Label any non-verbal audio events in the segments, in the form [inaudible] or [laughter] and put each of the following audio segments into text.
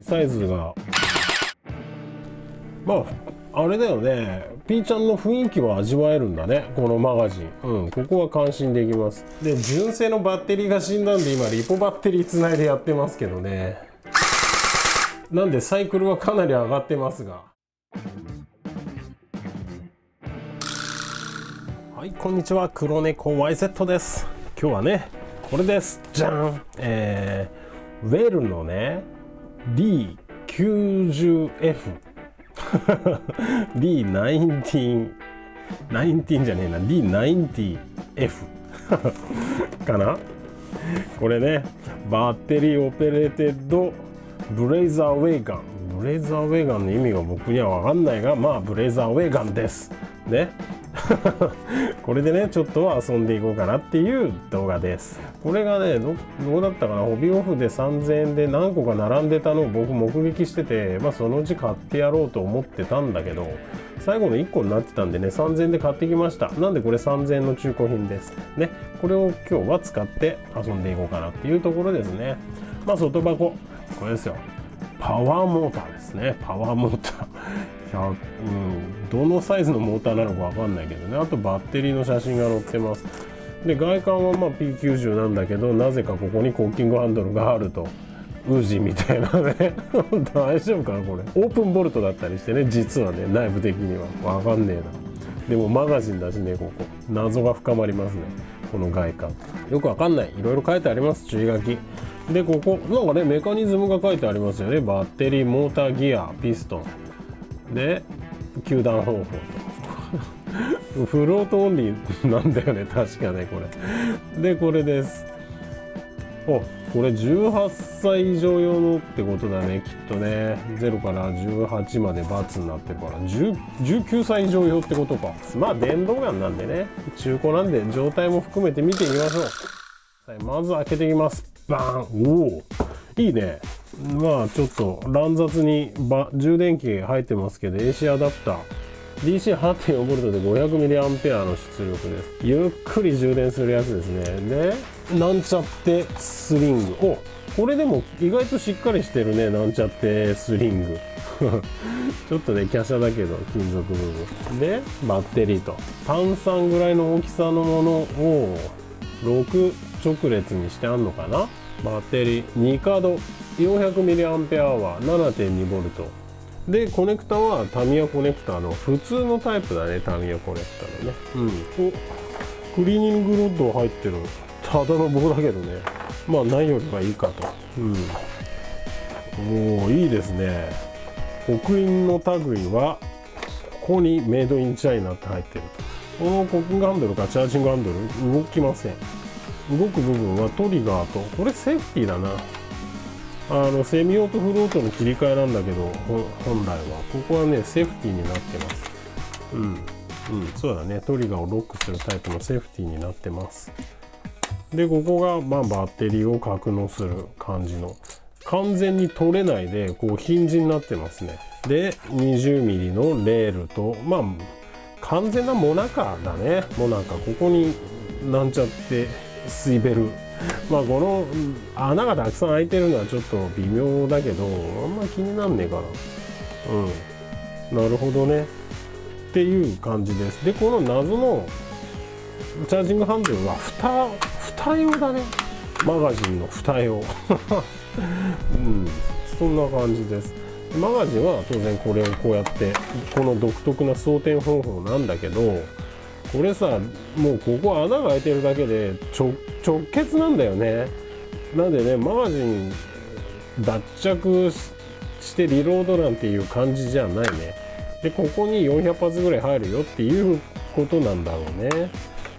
サイズが。まああれだよね。ピーちゃんの雰囲気は味わえるんだね。このマガジン。うんここは感心できます。で純正のバッテリーが死んだんで今リポバッテリーつないでやってますけどね。なんでサイクルはかなり上がってますが。はいこんにちは。黒猫 YZ です。今日はねこれです。じゃん。えー、ウェルのね D90F D19 19じゃねえな。D90F [laughs] かな？これね。バッテリーオペレーテッドブレイザーウェイガン。ブレイザーウェイガンの意味が僕には分かんないがまあブレイザーウェイガンです。ね。[laughs] これでねちょっとは遊んでいこうかなっていう動画です。これがねどうだったかな？ホビーオフで3000円で何個か並んでたのを僕目撃しててまあそのうち買ってやろうと思ってたんだけど最後の1個になってたんでね3000円で買ってきました。なんでこれ3000円の中古品です？ね。これを今日は使って遊んでいこうかなっていうところですね。まあ外箱。これですよ。パワーモーターですね。パワーモーター、うん、どのサイズのモーターなのか分かんないけどね。あとバッテリーの写真が載ってます。で外観はま P90 なんだけどなぜかここにコッキングハンドルがあると。ウージみたいなね。[laughs] 大丈夫かなこれ。オープンボルトだったりしてね実はね内部的には。分かんねえな。でもマガジンだしねここ。謎が深まりますね。この外観。よくわかんない。いろいろ書いてあります。注意書き。でここなんかねメカニズムが書いてありますよね。バッテリーモーターギアピストン。で球団方法。と [laughs] フロートオンリーなんだよね。確かねこれ。でこれです。おこれ18歳以上用のってことだねきっとね。0から18まで×になってるから。19歳以上用ってことか。まあ電動ガンなんでね。中古なんで状態も含めて見てみましょう。まず開けていきます。バーン。おおいいね。まあちょっと乱雑に充電器入ってますけど AC アダプター。DC8.4V で 500mAh の出力です。ゆっくり充電するやつですね。でなんちゃってスリング。おこれでも意外としっかりしてるねなんちゃってスリング。[laughs] ちょっとね華奢だけど金属部分。でバッテリーと。炭酸ぐらいの大きさのものを6直列にしてあんのかな。バッテリー。2カード。400mAh7.2V でコネクタはタミヤコネクタの普通のタイプだねタミヤコネクタのね。うん。クリーニングロッド入ってる。ただの棒だけどね。まあないよりはいいかと。うん。おおいいですね。刻印の類はここにメイドインチャイナって入ってるこの刻印ハンドルかチャージングハンドル動きません。動く部分はトリガーとこれセーフティーだなあのセミオートフロートの切り替えなんだけど本来は。ここはねセーフティーになってます。うん。うん。そうだね。トリガーをロックするタイプのセーフティーになってます。でここがまあバッテリーを格納する感じの。完全に取れないでこうヒンジになってますね。で 20mm のレールとまあ完全なモナカだね。モナカ。ここになんちゃってスイベル。まあこの穴がたくさん開いてるのはちょっと微妙だけどあんま気になんねえかなうん。なるほどね。っていう感じです。でこの謎のチャージングハンドルは蓋蓋用だね。マガジンの蓋用。[laughs] うん。そんな感じです。マガジンは当然これをこうやってこの独特な装填方法なんだけどこれさもうここ穴が開いてるだけで直結なんだよね。なんでねマガジン脱着してリロードなんていう感じじゃないね。でここに400発ぐらい入るよっていうことなんだろうね。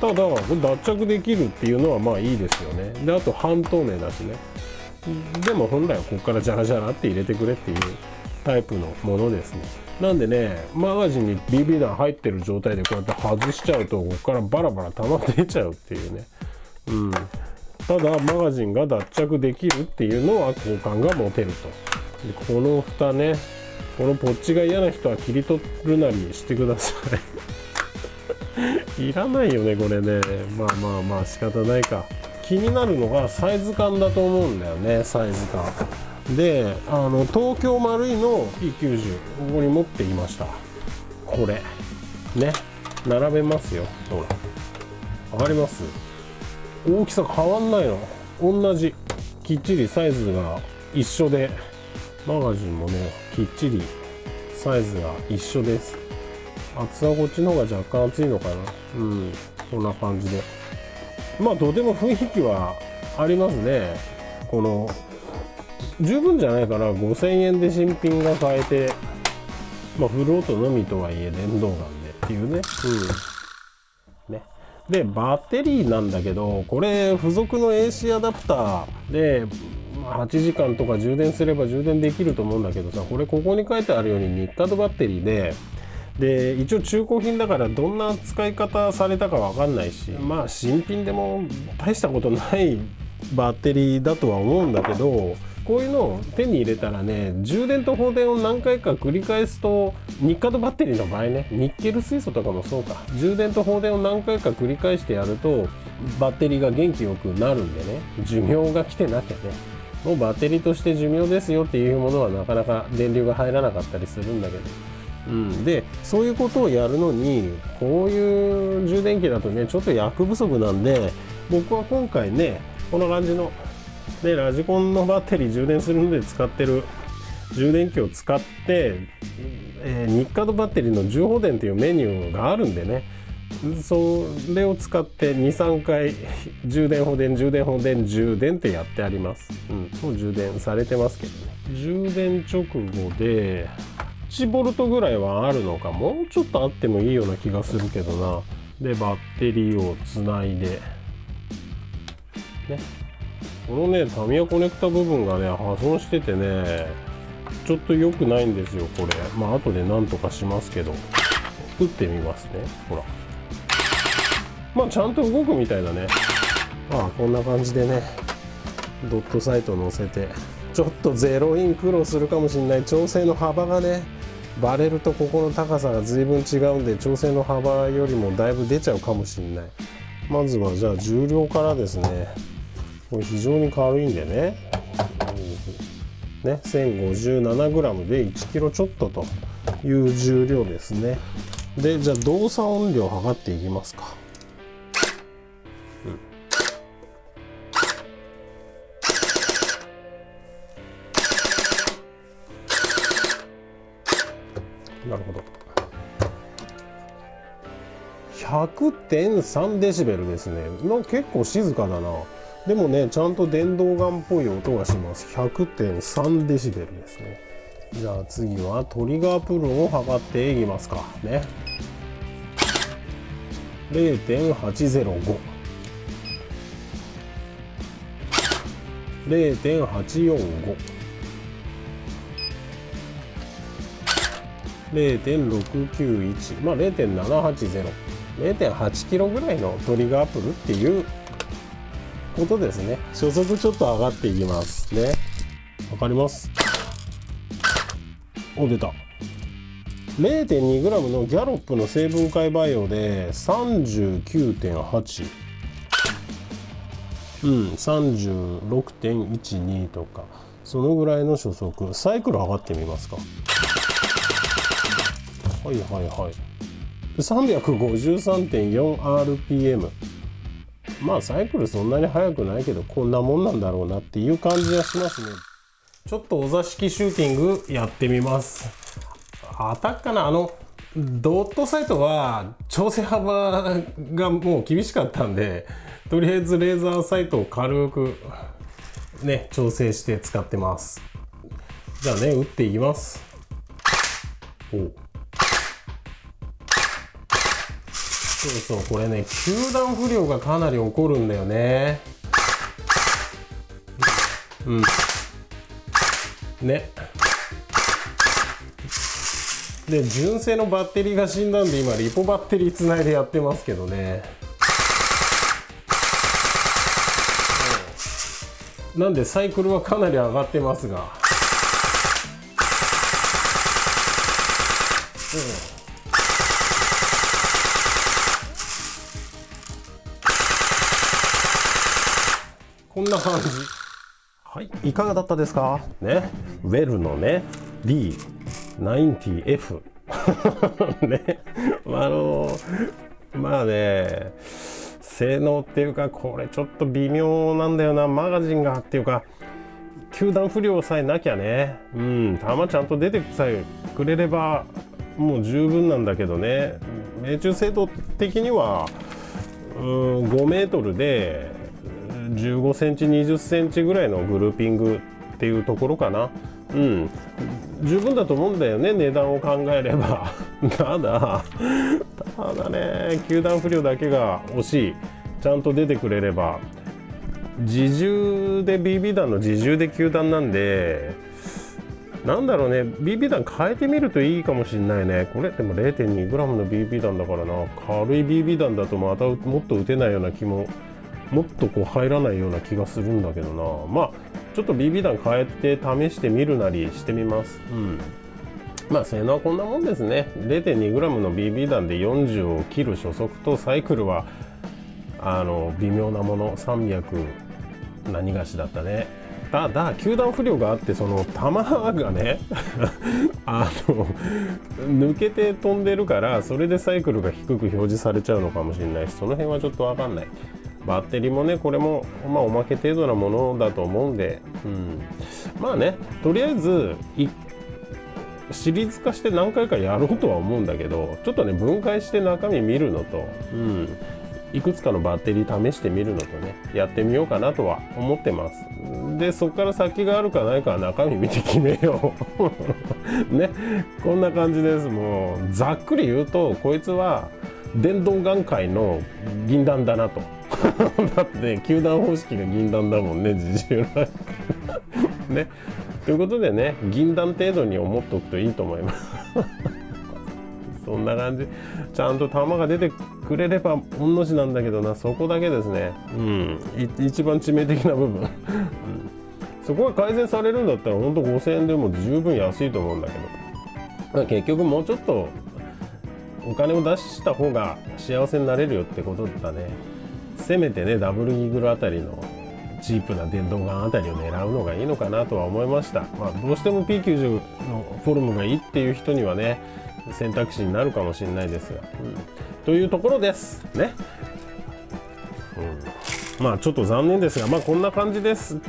ただ脱着できるっていうのはまあいいですよね。であと半透明だしね。でも本来はここからジャラジャラって入れてくれっていう。タイプのものですね。なんでねマガジンに BB 弾入ってる状態でこうやって外しちゃうとここからバラバラ溜まって出ちゃうっていうね。うん。ただマガジンが脱着できるっていうのは好感が持てると。でこの蓋ねこのポッチが嫌な人は切り取るなりしてください。[laughs] いらないよねこれね。まあまあまあ仕方ないか。気になるのがサイズ感だと思うんだよねサイズ感。であの東京丸いの P90 ここに持っていました。これ。ね。並べますよ。ほら。わかります。大きさ変わんないの。同じ。きっちりサイズが一緒で。マガジンもねきっちりサイズが一緒です。厚さはこっちの方が若干厚いのかな。うん。こんな感じで。まあとても雰囲気はありますね。この十分じゃないかな。5000円で新品が買えてまあフルオートのみとはいえ電動ガンでっていうね。うん。ね。でバッテリーなんだけどこれ付属の AC アダプターで8時間とか充電すれば充電できると思うんだけどさこれここに書いてあるようにニッカドバッテリーでで一応中古品だからどんな使い方されたか分かんないしまあ新品でも大したことないバッテリーだとは思うんだけどこういうのを手に入れたらね充電と放電を何回か繰り返すとニッカドバッテリーの場合ねニッケル水素とかもそうか。充電と放電を何回か繰り返してやるとバッテリーが元気よくなるんでね寿命が来てなきゃね。もうバッテリーとして寿命ですよっていうものはなかなか電流が入らなかったりするんだけど。うん、でそういうことをやるのにこういう充電器だとねちょっと役不足なんで僕は今回ねこの感じの、ね、ラジコンのバッテリー充電するので使ってる充電器を使って、えー、ニッカドバッテリーの充補電っていうメニューがあるんでね。それを使って23回充電放電充電放電充電ってやってあります、うん、もう充電されてますけどね。充電直後で1ボルトぐらいはあるのかもうちょっとあってもいいような気がするけどな。でバッテリーをつないで。ね。このねタミヤコネクタ部分がね破損しててねちょっと良くないんですよこれ。まあ後で何とかしますけど。打ってみますねほら。まあちゃんと動くみたいだね。まあこんな感じでねドットサイト載せてちょっとゼロイン苦労するかもしれない。調整の幅がねバレるとここの高さが随分違うんで調整の幅よりもだいぶ出ちゃうかもしれない。まずはじゃあ重量からですね。これ非常に軽いんでね。ね 1057g で 1kg ちょっとという重量ですね。でじゃあ動作音量測っていきますか。うん。なるほど。100.3デシベルですね。の結構静かだな。でもねちゃんと電動ガンっぽい音がします。100.3デシベルですね。じゃあ次はトリガープルを測っていきますか。ね。0.805 0.845 0.691まあ0.780 0.8キロぐらいのトリガープルっていうことですね。初速ちょっと上がっていきます。ね。わかります？お出た。0.2g のギャロップの成分解培養で39.8うん36.12とかそのぐらいの初速。サイクル上がってみますか？はいはいはい。353.4rpm まあサイクルそんなに速くないけどこんなもんなんだろうなっていう感じはしますね。ちょっとお座敷シューティングやってみます。当たっかな。あのドットサイトは調整幅がもう厳しかったんでとりあえずレーザーサイトを軽くね調整して使ってます。じゃあね打っていきます。おそうそうこれね球団不良がかなり起こるんだよね。うん。ね。で純正のバッテリーが死んだんで今リポバッテリーつないでやってますけどね。なんでサイクルはかなり上がってますが。うん。こんな感じ。はい。いかがだったですか？ね。ウェルのね。D90F [laughs] ね。あのまあね。性能っていうかこれちょっと微妙なんだよな。マガジンがっていうか球団不良さえなきゃね。うん。球ちゃんと出てさえくれればもう十分なんだけどね。命中精度的にはうん5メートルで15センチ20センチぐらいのグルーピングっていうところかな。うん。十分だと思うんだよね値段を考えれば。[laughs] ただただね球団不良だけが惜しい。ちゃんと出てくれれば。自重で BB 弾の自重で球団なんでなんだろうね。BB 弾変えてみるといいかもしんないね。これでも 0.2g の BB 弾だからな。軽い BB 弾だとまたもっと打てないような気ももっとこう入らないような気がするんだけどな。まあちょっと BB 弾変えて試してみるなりしてみます。うん。まあ性能はこんなもんですね。0.2g の BB 弾で40を切る初速とサイクルはあの微妙なもの。300何がしだったね。ただ球団不良があってその球がね [laughs] あの抜けて飛んでるからそれでサイクルが低く表示されちゃうのかもしれないしその辺はちょっと分かんない。バッテリーもねこれも、まあ、おまけ程度なものだと思うんで、うん、まあねとりあえずシリーズ化して何回かやろうとは思うんだけどちょっとね分解して中身見るのと、うん、いくつかのバッテリー試してみるのとねやってみようかなとは思ってます。でそこから先があるかないかは中身見て決めよう。[laughs] ね。こんな感じです。もうざっくり言うとこいつは電動眼界の銀弾だなと。[laughs] だって球団方式が銀弾だもんね自重なんかね。ということでね銀弾程度に思っておくといいと思います。[laughs] そんな感じ。ちゃんと球が出てくれれば御の字なんだけどな。そこだけですね。うん。一番致命的な部分、うん、そこが改善されるんだったらほんと5000円でも十分安いと思うんだけど。結局もうちょっとお金を出した方が幸せになれるよってことだね。せめてねダブルイーグルあたりのチープな電動ガンあたりを狙うのがいいのかなとは思いました、まあ、どうしても P90 のフォルムがいいっていう人にはね選択肢になるかもしれないですが、うん、というところですね、うん、まあちょっと残念ですがまあこんな感じです。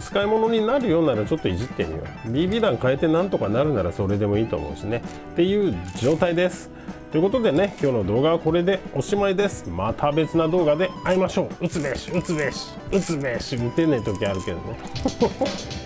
使い物になるようならちょっといじってみよう。BB 弾変えてなんとかなるならそれでもいいと思うしね。っていう状態です。ということでね今日の動画はこれでおしまいです。また別な動画で会いましょう。打つべし打つべし打つべし。打てねえ時あるけどね。